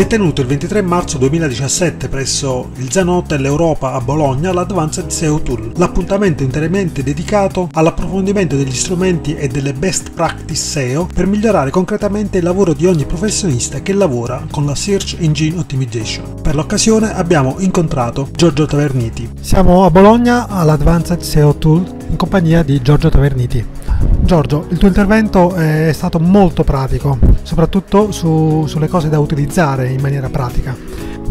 si è tenuto il 23 marzo 2017 presso il Zen Hotel Europa a Bologna l'Advanced SEO Tool, l'appuntamento interamente dedicato all'approfondimento degli strumenti e delle best practice SEO per migliorare concretamente il lavoro di ogni professionista che lavora con la Search Engine Optimization. Per l'occasione abbiamo incontrato Giorgio Taverniti. Siamo a Bologna all'Advanced SEO Tool in compagnia di Giorgio Taverniti. Giorgio, il tuo intervento è stato molto pratico, soprattutto su, sulle cose da utilizzare in maniera pratica.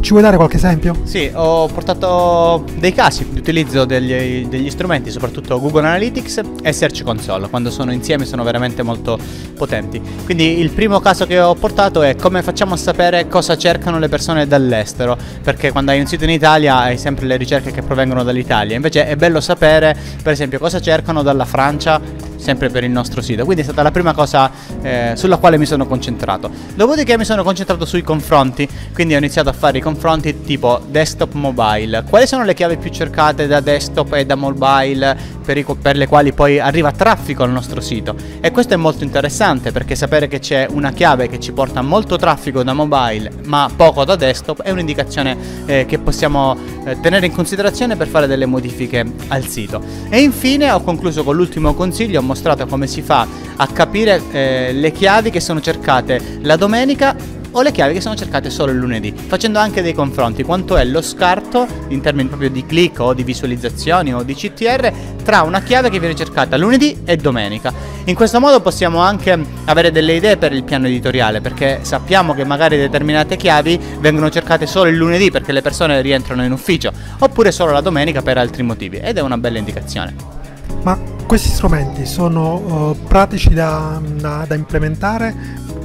Ci vuoi dare qualche esempio? Sì, ho portato dei casi di utilizzo degli, degli, strumenti, soprattutto Google Analytics e Search Console, quando sono insieme sono veramente molto potenti. Quindi il primo caso che ho portato è come facciamo a sapere cosa cercano le persone dall'estero, perché quando hai un sito in Italia hai sempre le ricerche che provengono dall'Italia, invece è bello sapere per esempio cosa cercano dalla Francia sempre per il nostro sito. Quindi è stata la prima cosa eh, sulla quale mi sono concentrato. Dopodiché mi sono concentrato sui confronti, quindi ho iniziato a fare i confronti tipo desktop mobile. Quali sono le chiavi più cercate da desktop e da mobile per, i, per le quali poi arriva traffico al nostro sito? E questo è molto interessante perché sapere che c'è una chiave che ci porta molto traffico da mobile ma poco da desktop è un'indicazione eh, che possiamo eh, tenere in considerazione per fare delle modifiche al sito. E infine ho concluso con l'ultimo consiglio mostrato come si fa a capire eh, le chiavi che sono cercate la domenica o le chiavi che sono cercate solo il lunedì, facendo anche dei confronti, quanto è lo scarto in termini proprio di click o di visualizzazioni o di CTR tra una chiave che viene cercata lunedì e domenica. In questo modo possiamo anche avere delle idee per il piano editoriale, perché sappiamo che magari determinate chiavi vengono cercate solo il lunedì perché le persone rientrano in ufficio, oppure solo la domenica per altri motivi, ed è una bella indicazione. Ma questi strumenti sono uh, pratici da, da, da, implementare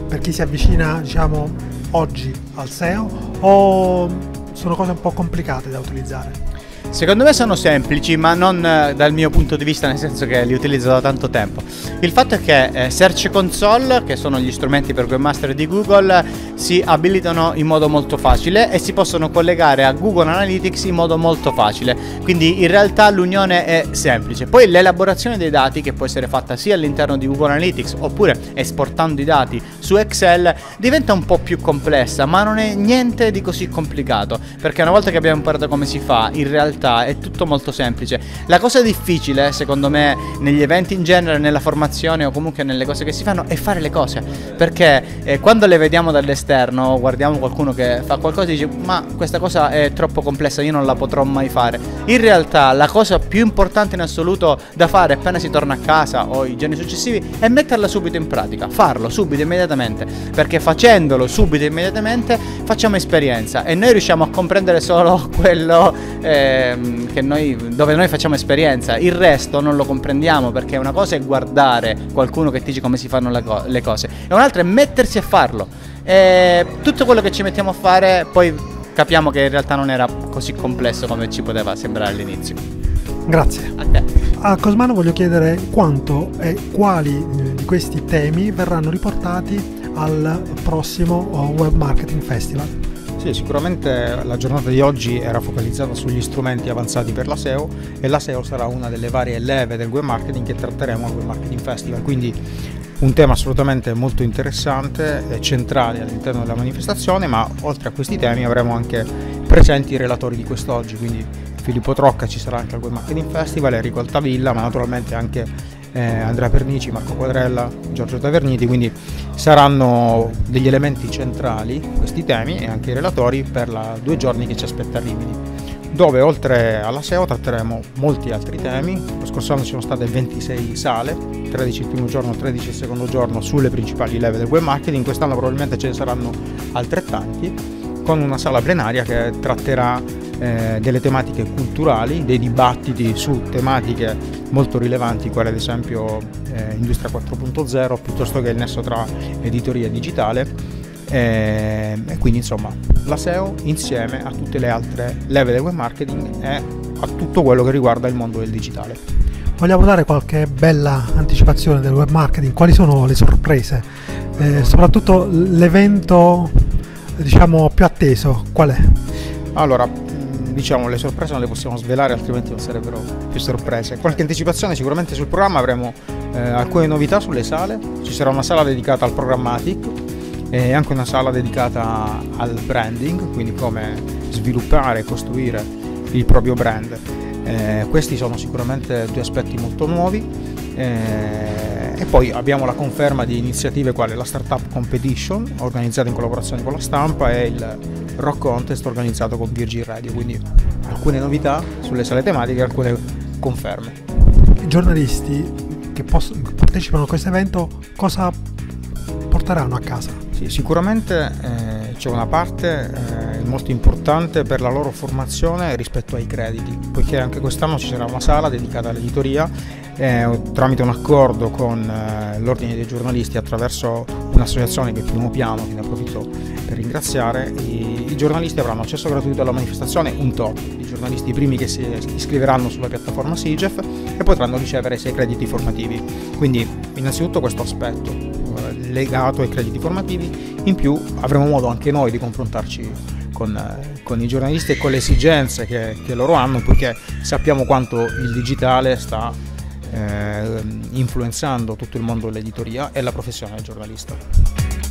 per chi si avvicina diciamo, oggi al SEO o sono cose un po' complicate da utilizzare? Secondo me sono semplici, ma non eh, dal mio punto di vista, nel senso che li utilizzo da tanto tempo. Il fatto è che eh, Search Console, che sono gli strumenti per webmaster di Google, si abilitano in modo molto facile e si possono collegare a Google Analytics in modo molto facile. Quindi in realtà l'unione è semplice. Poi l'elaborazione dei dati, che può essere fatta sia all'interno di Google Analytics oppure esportando i dati su Excel, diventa un po' più complessa, ma non è niente di così complicato. Perché una volta che abbiamo imparato come si fa, in realtà realtà è tutto molto semplice. La cosa difficile, secondo me, negli eventi in genere, nella formazione o comunque nelle cose che si fanno, è fare le cose. Perché eh, quando le vediamo dall'esterno, guardiamo qualcuno che fa qualcosa e dice ma questa cosa è troppo complessa, io non la potrò mai fare. In realtà la cosa più importante in assoluto da fare appena si torna a casa o i giorni successivi è metterla subito in pratica, farlo subito, immediatamente. Perché facendolo subito, immediatamente, facciamo esperienza e noi riusciamo a comprendere solo quello eh, Ehm, noi, dove noi facciamo esperienza, il resto non lo comprendiamo perché una cosa è guardare qualcuno che ti dice come si fanno co- le cose e un'altra è mettersi a farlo. E tutto quello che ci mettiamo a fare poi capiamo che in realtà non era così complesso come ci poteva sembrare all'inizio. Grazie. A te. A Cosmano voglio chiedere quanto e quali eh, di questi temi verranno riportati al prossimo eh, Web Marketing Festival. Sì, sicuramente la giornata di oggi era focalizzata sugli strumenti avanzati per la SEO e la SEO sarà una delle varie leve del web marketing che tratteremo al Web Marketing Festival, quindi un tema assolutamente molto interessante e centrale all'interno della manifestazione, ma oltre a questi temi avremo anche presenti i relatori di quest'oggi, quindi Filippo Trocca ci sarà anche al Web Marketing Festival, Enrico Altavilla, ma naturalmente anche eh, Andrea Pernici, Marco Quadrella, Giorgio Taverniti, quindi saranno degli elementi centrali questi temi e anche i relatori per la due giorni che ci aspetta a Rimini dove oltre alla SEO tratteremo molti altri temi. Lo scorso anno ci sono state 26 sale, 13 il primo giorno, 13 il secondo giorno sulle principali leve del web marketing, quest'anno probabilmente ce ne saranno altrettanti, con una sala plenaria che tratterà eh, delle tematiche culturali, dei dibattiti su tematiche molto rilevanti, quali ad esempio eh, Industria 4.0, piuttosto che il nesso tra editoria e digitale. Eh, e quindi insomma la SEO insieme a tutte le altre leve del web marketing e a tutto quello che riguarda il mondo del digitale. Vogliamo dare qualche bella anticipazione del web marketing? Quali sono le sorprese? Eh, soprattutto l'evento diciamo più atteso, qual è? Allora, diciamo le sorprese non le possiamo svelare altrimenti non sarebbero più sorprese. Qualche anticipazione sicuramente sul programma avremo eh, alcune novità sulle sale, ci sarà una sala dedicata al programmatic e anche una sala dedicata al branding, quindi come sviluppare e costruire il proprio brand. Eh, questi sono sicuramente due aspetti molto nuovi. Eh, e poi abbiamo la conferma di iniziative quali la Startup Competition organizzata in collaborazione con la stampa e il Rock Contest organizzato con Virgin Radio, quindi alcune novità sulle sale tematiche e alcune conferme. I giornalisti che partecipano a questo evento cosa porteranno a casa? Sì, sicuramente eh, c'è una parte eh, molto importante per la loro formazione rispetto ai crediti, poiché anche quest'anno ci sarà una sala dedicata all'editoria eh, tramite un accordo con eh, l'Ordine dei giornalisti attraverso un'associazione che Piano, che ne approfitto per ringraziare, i, i giornalisti avranno accesso gratuito alla manifestazione, un top, i giornalisti primi che si iscriveranno sulla piattaforma SIGEF e potranno ricevere sei crediti formativi. Quindi innanzitutto questo aspetto eh, legato ai crediti formativi, in più avremo modo anche noi di confrontarci con, eh, con, i giornalisti e con le esigenze che, che, loro hanno, poiché sappiamo quanto il digitale sta eh, influenzando tutto il mondo dell'editoria e la professione del giornalista.